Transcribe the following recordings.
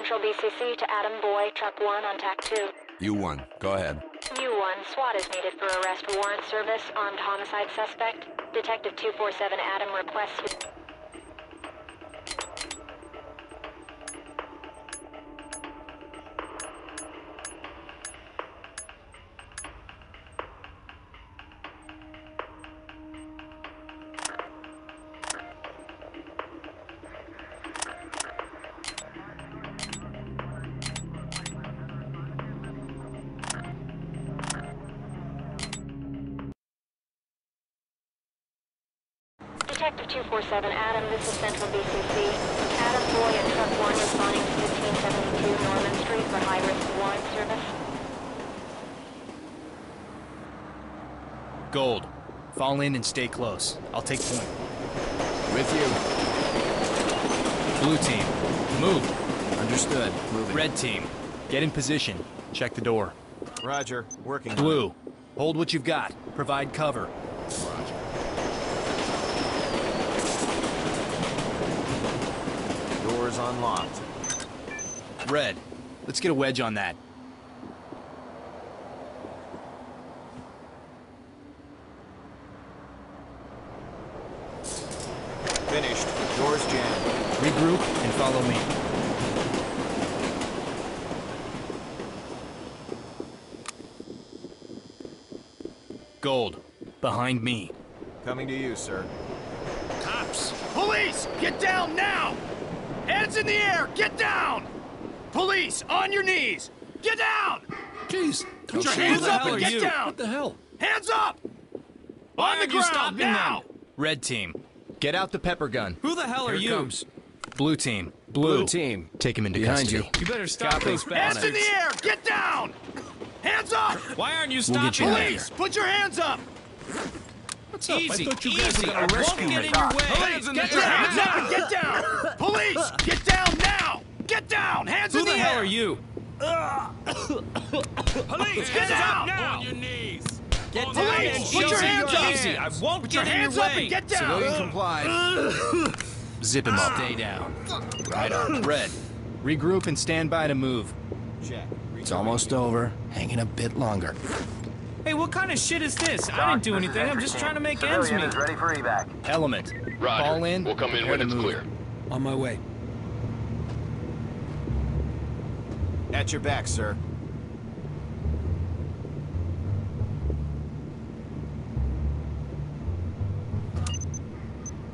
Central BCC to Adam Boy, Truck 1 on TAC 2. You won. Go ahead. U1, SWAT is needed for arrest warrant service, armed homicide suspect. Detective 247 Adam requests... Detective 247 Adam, this is Central BCC. Adam Boy and Truck 1 responding to 1572 Norman Street for high-risk warrant service. Gold. Fall in and stay close. I'll take point. With you. Blue team, move. Understood. Moving. Red team, get in position. Check the door. Roger. Working. Blue, hold what you've got. Provide cover. Roger. it. Doors unlocked. Red, let's get a wedge on that. Finished. Doors jammed. Regroup and follow me. Gold, behind me. Coming to you, sir. Cops! Police! Get down now! Hands in the air! Get down! Police, on your knees! Get down! Jeez. Put your hands the up hell and are get you? down! What the hell? Hands up! Why on the aren't you ground stopping now! them? Red team, get out the pepper gun. Who the hell are Here it you? comes. Blue team, blue. Blue team. Take him into Behind custody. you. You better stop Copy. those Hands in the air! Get down! Hands up! Why aren't you stopping? We'll stopping get you out of them? Police, put your hands up! What's up? Easy, I thought you guys easy. were I gonna won't get in your way. Police, get your hands up and get down! Police, get down now! Get down! Hands Who in the the hell air! are you? Police, get down! now! On your knees. Get Police, down and put show your hands up. Easy. I won't Put get your in hands your up way. and get down! Civilian complied. Zip him up. Stay down. Right on. Red, regroup and stand by to move. Check. It's almost over. Hanging a bit longer. Hey, what kind of shit is this? I didn't do anything. I'm just trying to make ends meet. ready for evac. Element, Roger. fall in. We'll come in when it's move. clear. On my way. At your back, sir.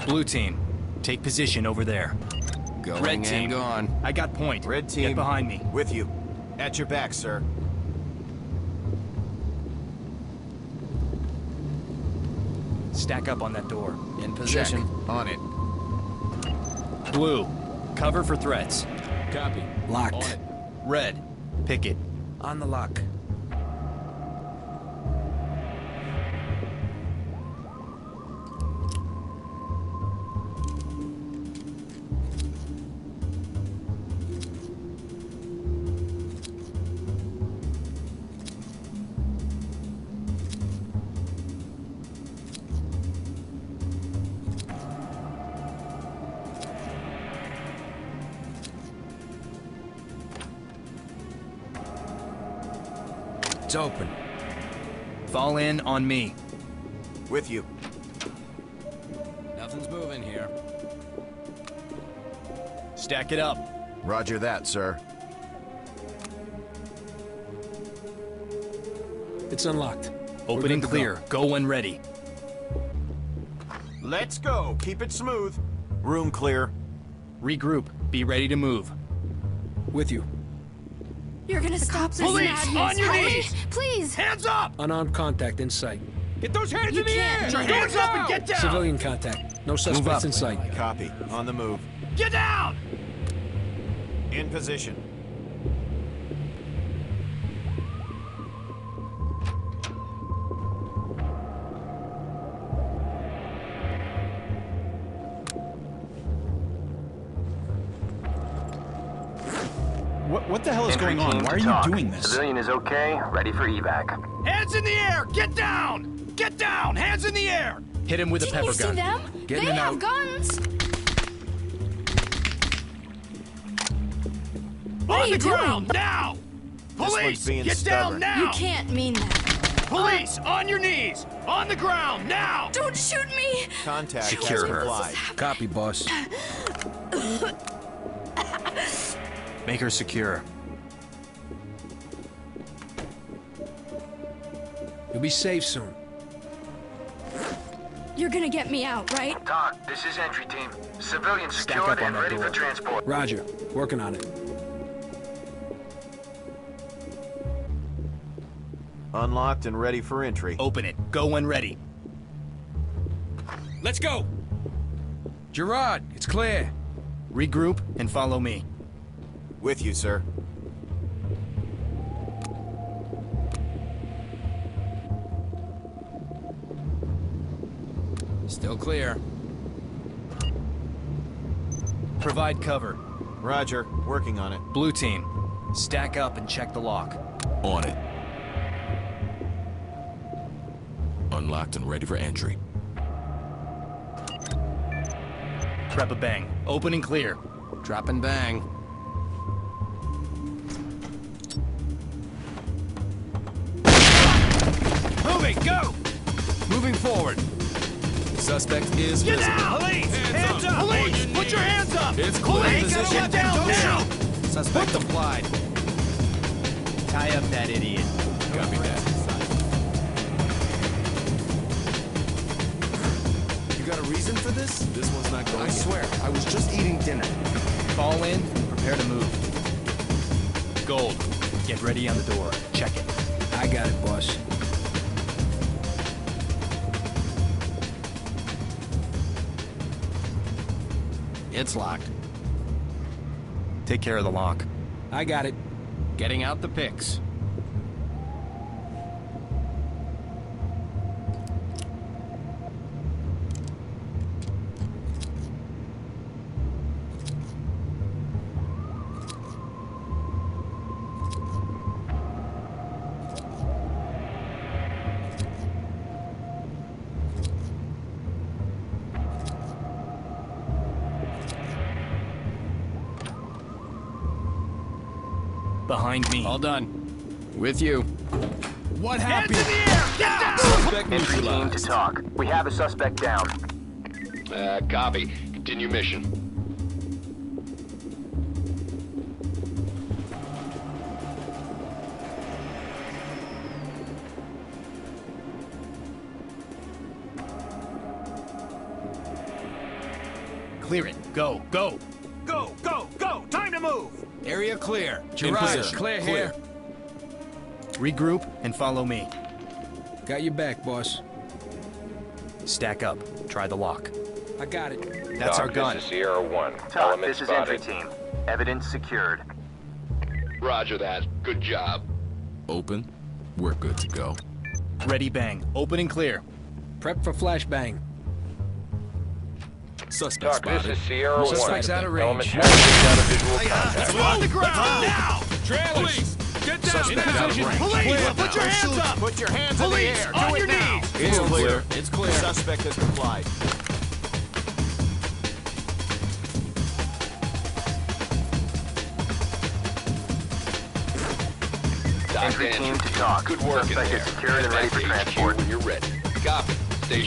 Blue team, take position over there. Going Red and team, gone. I got point. Red team. Get behind me. With you. At your back, sir. Stack up on that door. In position. Check. On it. Blue, cover for threats. Copy. Locked. Red, picket. On the lock. Open. Fall in on me. With you. Nothing's moving here. Stack it up. Roger that, sir. It's unlocked. Open and to go. clear. Go when ready. Let's go. Keep it smooth. Room clear. Regroup. Be ready to move. With you. You're gonna stop this Police, madness, on your right? knees! Please! Hands up! Unarmed contact in sight. Get those hands You in the can't air! do Your that. hands up and get down! Civilian contact. No suspects in sight. Copy. On the move. Get down! In position. What, what the hell is Entry going on? Why to are you doing this? Civilian is okay, ready for evac. Hands in the air! Get down! Get down! Hands in the air! Hit him with a Didn't pepper you see gun. them? Getting they have out. guns! What On you the ground, doing? now! Police, being get stubborn. down now! You can't mean that. Police, on your knees! On the ground, now! Don't shoot me! Contact Secure has her. complied. Copy, boss. Make her secure. You'll be safe soon. You're gonna get me out, right? Doc, this is entry team. Civilians Stack secured up on and ready door. for transport. Roger. Working on it. Unlocked and ready for entry. Open it. Go when ready. Let's go! Gerard, it's clear. Regroup and follow me. With you, sir. Still clear. Provide cover. Roger. Working on it. Blue team, stack up and check the lock. On it. Unlocked and ready for entry. Prep a bang. Open and clear. Drop and bang. Forward. Suspect is Get visible. down! Police! Hands, up! Police! Put your hands up! It's clear. Police! Position. Get down now! Suspect applied. Tie up that idiot. Copy that. You got a reason for this? This one's not going I swear, I was just eating dinner. Fall in, prepare to move. Gold, get ready on the door. Check it. It's locked. Take care of the lock. I got it. Getting out the picks. Behind me. All done. With you. What happened? Hands in the air! Get down! Suspect Entry team to neutralized. TOC. We have a suspect down. Uh, copy. Continue mission. Clear it. Go, go. Go, go, go! Time to move! Area clear. In Gerard, position. Clear here. Regroup and follow me. Got your back, boss. Stack up. Try the lock. I got it. That's our gun. This is Sierra 1. TOC, Element this is spotted. entry team. Evidence secured. Roger that. Good job. Open. We're good to go. Ready bang. Open and clear. Prep for flashbang. Suspect TOC, this is Sierra 1. Suspect's out of range. Element has out of visual contact. On the ground, now! Police, get down In now. position! Police, put your hands up! Put your hands Police, in the air. on Do your it now. knees! It's It's clear. clear. It's clear. Suspect has complied. TOC Entry team to TOC. Good work in Suspect there. is secured and ready for Back to HQ transport. when you're ready. Copy. Stay